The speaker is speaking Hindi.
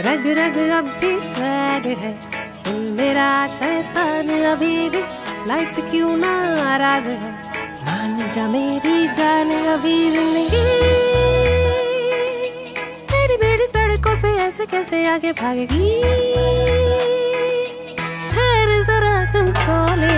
रग रग अब भी स्वैग है। तुम मेरा शैतान अभी भी लाइफ क्यों नाराज़ है? मान जा मेरी जान अभी ज़िंदगी तेरी बेड़ी सड़कों से ऐसे कैसे आगे भागेगी? हर जरा तुम कॉलेज